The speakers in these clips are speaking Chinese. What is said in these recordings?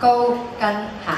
高跟鞋。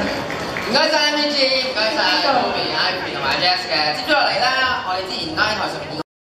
唔該晒 M G，唔該晒 Kobe、Ivy 同埋 Jazz 嘅，接住落嚟啦，我哋之前拉台上面。